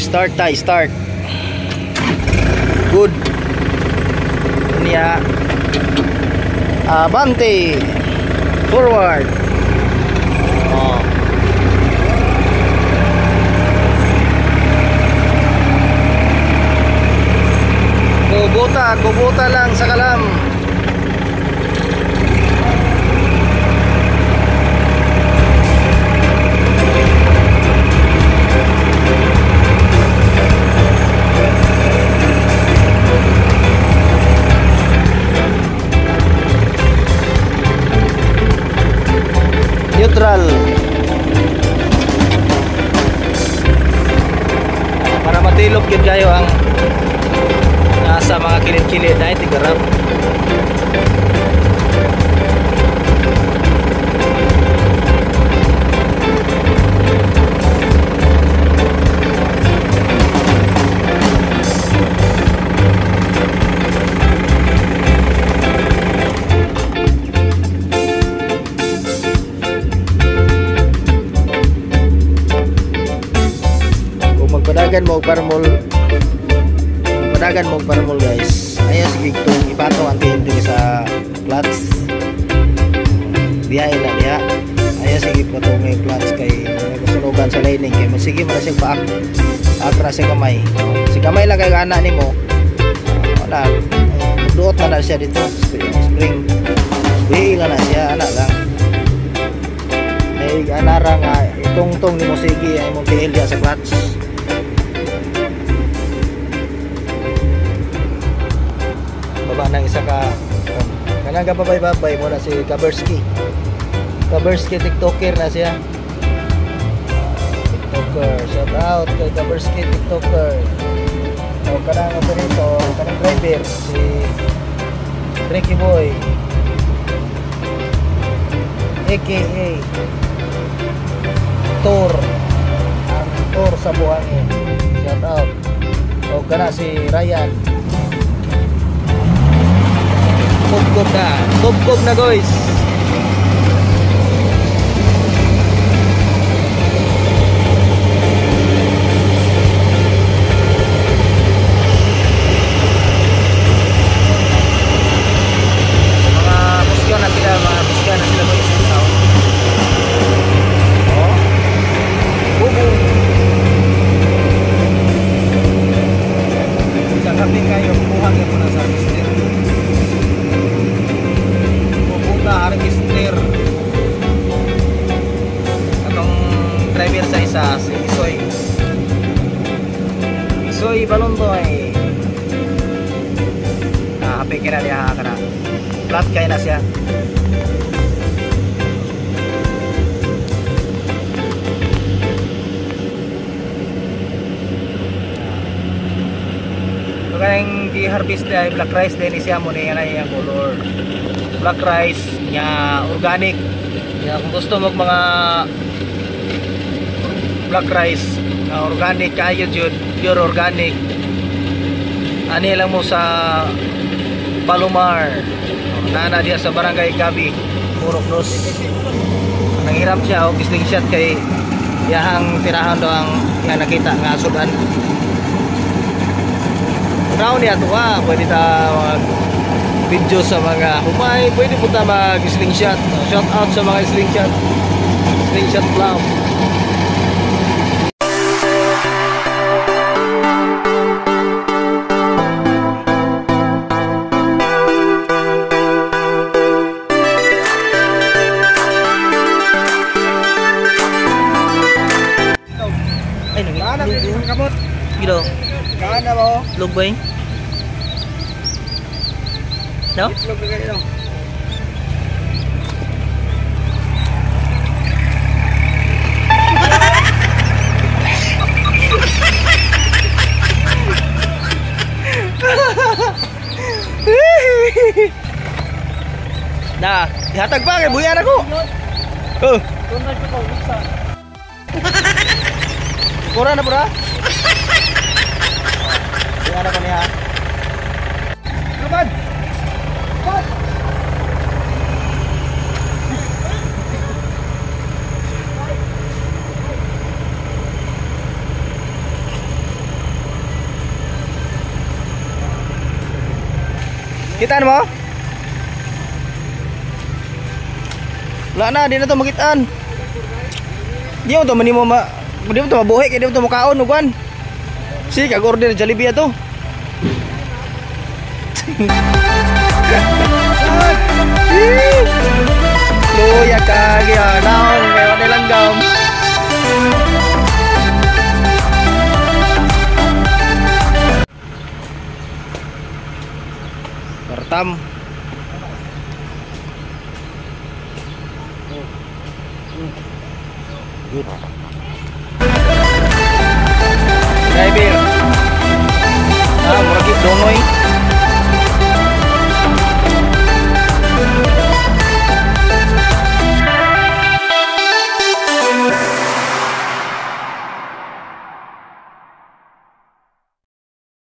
start tayo start good. Niya? Abante. Forward. Oh. kubuta kubuta lang sa kalam matilok yun kayo ang nasa mga kilid-kilid na itigarap kung magpadagan mo parmol magpadagan mo parmol guys. Ayan sige itong ipato ang hindi sa clutch biyahe na diha ayan sige pato may clutch kay may kasunugan sa lining. Kay sige man siya paak akra sa kamay. Si kamay lang kay ana nimo wala. Duot na na siya dito. Spring spring. Na siya ana lang. Ay anara nga itong-tong ni mo sige. Ay mong diya sa clutch baba ng isa ka kanang gababay-babay mo na si Kaberski. Kaberski tiktoker na siya. Tiktoker shout out kay Kaberski tiktoker. O kanang ano nito kanang driver si Ricky Boy. Aka Tor ang Tor sa buhangin. Shout out o kana si Ryan Kubkob na. Kubkob na guys Isoy Balondoy ah happy ka na niya ka na flat kaya na siya So kayang di-harvest ay black rice din siya mo niya na yung color. Black rice niya organic. Ya kung gusto mo mga black rice na organic kayo jud pure organic. Ani lang mo sa Palomar. Nana dia sa barangay Gabi, Puro Cruz. Nanghirap siya og gisling shot kay yahang tirahan daw ang nga nakita nga sudan. Now niya to ah, pwede ta mag video sa mga humay, pwede po ta mag slingshot. Shout out sa mga slingshot. Slingshot club. Kamot. Gino, Kaana mo. lug ba yun? No? Itlog na kayo. Na, ihatag pa kay buyan ako. Oh, kura na pura. Di ada melihat. Kapan? Cepat. Ya. Kita mau? Lah nah dia tuh kita. Dia untuk menimo dia untuk bohong, dia untuk mau kau, bukan? Si kag order Jollibee ato. Luya kagi naon kayo nilang gam. Pertam. Oh, hmm. Good. Driver. Ah, murag dongoy.